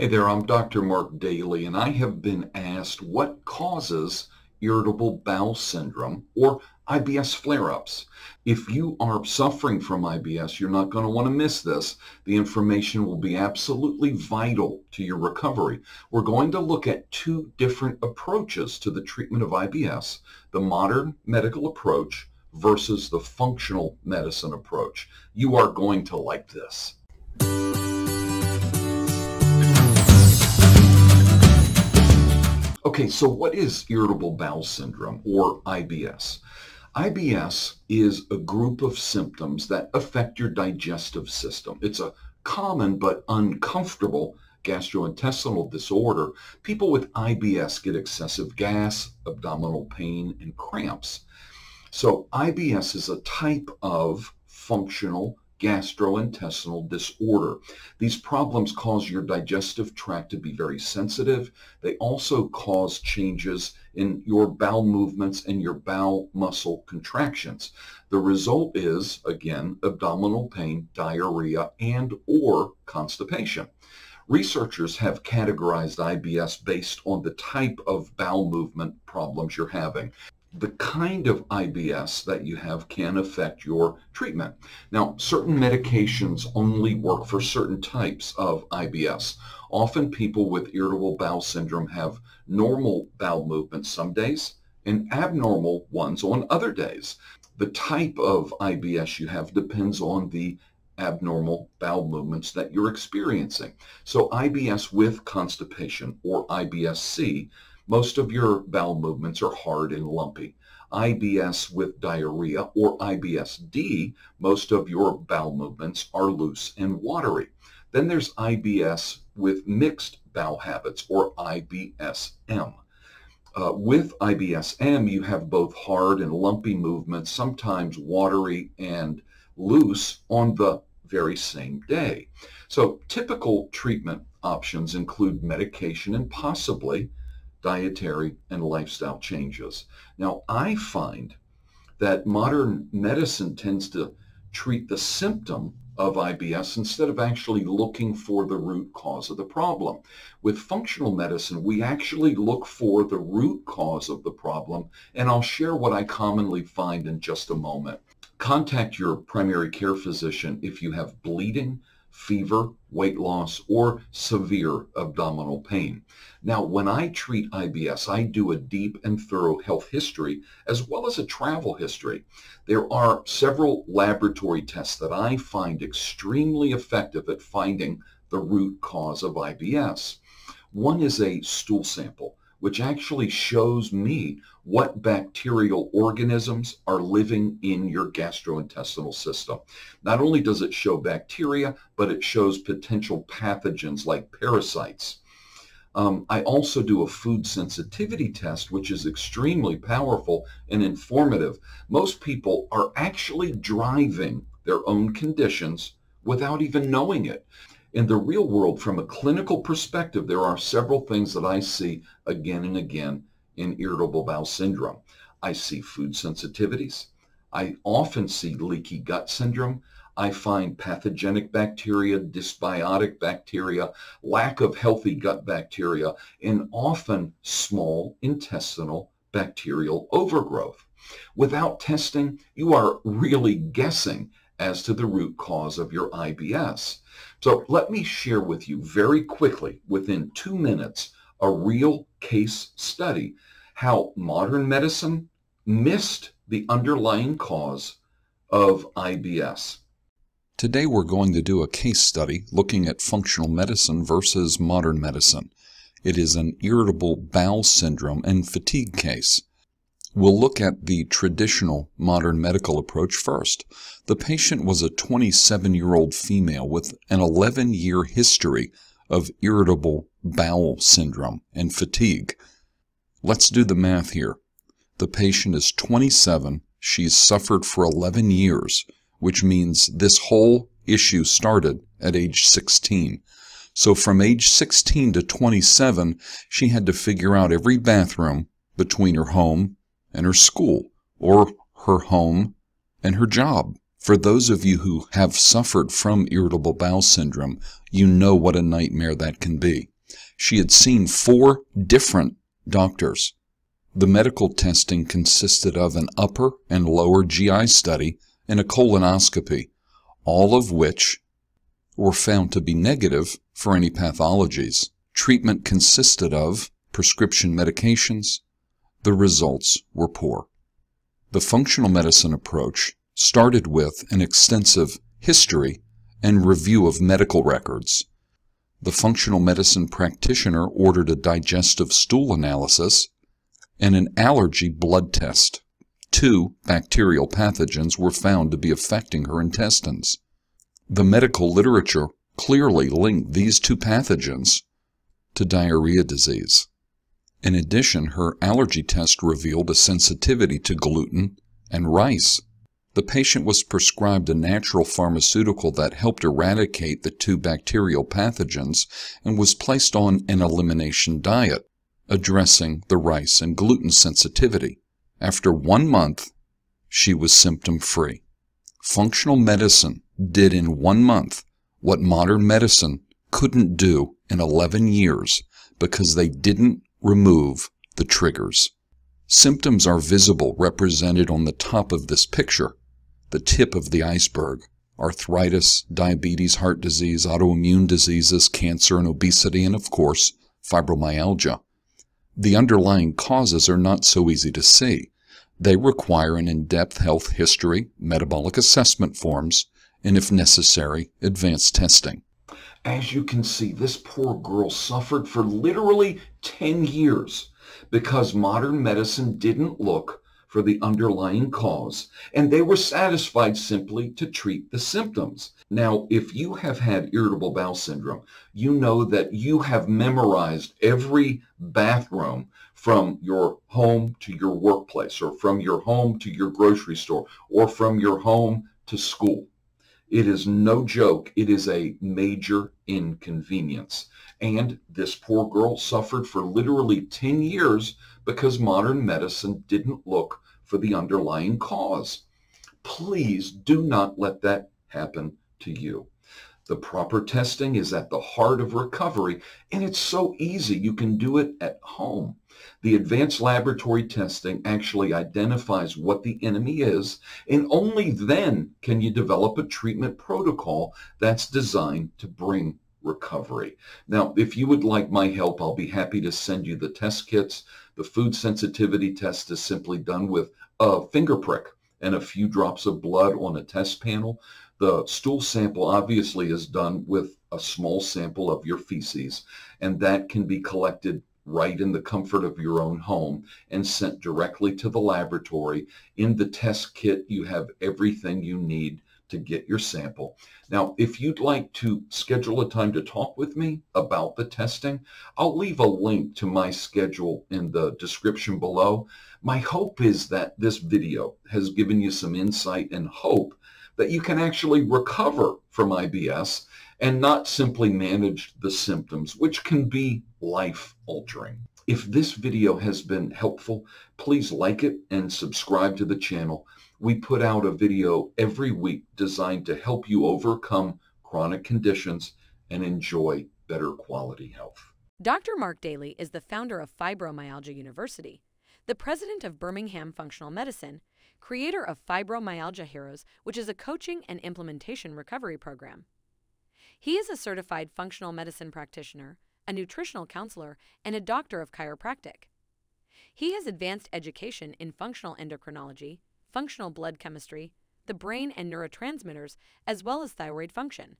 Hey there, I'm Dr. Mark Dailey, and I have been asked what causes irritable bowel syndrome or IBS flare-ups. If you are suffering from IBS, you're not going to want to miss this. The information will be absolutely vital to your recovery. We're going to look at two different approaches to the treatment of IBS, the modern medical approach versus the functional medicine approach. You are going to like this. Okay, so what is irritable bowel syndrome or IBS? IBS is a group of symptoms that affect your digestive system. It's a common but uncomfortable gastrointestinal disorder. People with IBS get excessive gas, abdominal pain, and cramps. So IBS is a type of functional gastrointestinal disorder. These problems cause your digestive tract to be very sensitive. They also cause changes in your bowel movements and your bowel muscle contractions. The result is, again, abdominal pain, diarrhea, and or constipation. Researchers have categorized IBS based on the type of bowel movement problems you're having the kind of IBS that you have can affect your treatment. Now, certain medications only work for certain types of IBS. Often people with irritable bowel syndrome have normal bowel movements some days and abnormal ones on other days. The type of IBS you have depends on the abnormal bowel movements that you're experiencing. So IBS with constipation or IBS-C most of your bowel movements are hard and lumpy. IBS with diarrhea or IBS-D, most of your bowel movements are loose and watery. Then there's IBS with mixed bowel habits or IBSM. Uh, with IBSM, you have both hard and lumpy movements, sometimes watery and loose on the very same day. So typical treatment options include medication and possibly dietary, and lifestyle changes. Now, I find that modern medicine tends to treat the symptom of IBS instead of actually looking for the root cause of the problem. With functional medicine, we actually look for the root cause of the problem, and I'll share what I commonly find in just a moment. Contact your primary care physician if you have bleeding, fever, weight loss, or severe abdominal pain. Now, when I treat IBS, I do a deep and thorough health history as well as a travel history. There are several laboratory tests that I find extremely effective at finding the root cause of IBS. One is a stool sample which actually shows me what bacterial organisms are living in your gastrointestinal system. Not only does it show bacteria, but it shows potential pathogens like parasites. Um, I also do a food sensitivity test, which is extremely powerful and informative. Most people are actually driving their own conditions without even knowing it. In the real world, from a clinical perspective, there are several things that I see again and again in irritable bowel syndrome. I see food sensitivities. I often see leaky gut syndrome. I find pathogenic bacteria, dysbiotic bacteria, lack of healthy gut bacteria, and often small intestinal bacterial overgrowth. Without testing, you are really guessing as to the root cause of your IBS. So let me share with you very quickly, within two minutes, a real case study, how modern medicine missed the underlying cause of IBS. Today we're going to do a case study looking at functional medicine versus modern medicine. It is an irritable bowel syndrome and fatigue case. We'll look at the traditional modern medical approach first. The patient was a 27 year old female with an 11 year history of irritable bowel syndrome and fatigue. Let's do the math here. The patient is 27. She's suffered for 11 years, which means this whole issue started at age 16. So from age 16 to 27, she had to figure out every bathroom between her home and her school, or her home and her job, For those of you who have suffered from irritable bowel syndrome, you know what a nightmare that can be. She had seen four different doctors. The medical testing consisted of an upper and lower GI study and a colonoscopy, all of which were found to be negative for any pathologies. Treatment consisted of prescription medications. The results were poor. The functional medicine approach started with an extensive history and review of medical records. The functional medicine practitioner ordered a digestive stool analysis and an allergy blood test. Two bacterial pathogens were found to be affecting her intestines. The medical literature clearly linked these two pathogens to diarrhea disease. In addition, her allergy test revealed a sensitivity to gluten and rice. The patient was prescribed a natural pharmaceutical that helped eradicate the two bacterial pathogens and was placed on an elimination diet, addressing the rice and gluten sensitivity. After one month, she was symptom free. Functional medicine did in one month what modern medicine couldn't do in 11 years because they didn't remove the triggers. Symptoms are visible represented on the top of this picture the tip of the iceberg arthritis, diabetes, heart disease, autoimmune diseases, cancer, and obesity, and of course, fibromyalgia. The underlying causes are not so easy to see. They require an in depth health history, metabolic assessment forms, and if necessary, advanced testing. As you can see, this poor girl suffered for literally 10 years because modern medicine didn't look for the underlying cause, and they were satisfied simply to treat the symptoms. Now, if you have had irritable bowel syndrome, you know that you have memorized every bathroom from your home to your workplace, or from your home to your grocery store, or from your home to school. It is no joke. It is a major inconvenience. And this poor girl suffered for literally 10 years because modern medicine didn't look for the underlying cause. Please do not let that happen to you. The proper testing is at the heart of recovery, and it's so easy. You can do it at home. The advanced laboratory testing actually identifies what the enemy is, and only then can you develop a treatment protocol that's designed to bring recovery. Now, if you would like my help, I'll be happy to send you the test kits. The food sensitivity test is simply done with a finger prick and a few drops of blood on a test panel. The stool sample obviously is done with a small sample of your feces, and that can be collected right in the comfort of your own home and sent directly to the laboratory. In the test kit, you have everything you need to get your sample. Now, if you'd like to schedule a time to talk with me about the testing, I'll leave a link to my schedule in the description below. My hope is that this video has given you some insight and hope that you can actually recover from IBS and not simply manage the symptoms, which can be life-altering. If this video has been helpful, please like it and subscribe to the channel we put out a video every week designed to help you overcome chronic conditions and enjoy better quality health. Dr. Mark Dailey is the founder of Fibromyalgia University, the president of Birmingham Functional Medicine, creator of Fibromyalgia Heroes, which is a coaching and implementation recovery program. He is a certified functional medicine practitioner, a nutritional counselor, and a doctor of chiropractic. He has advanced education in functional endocrinology, functional blood chemistry, the brain and neurotransmitters, as well as thyroid function.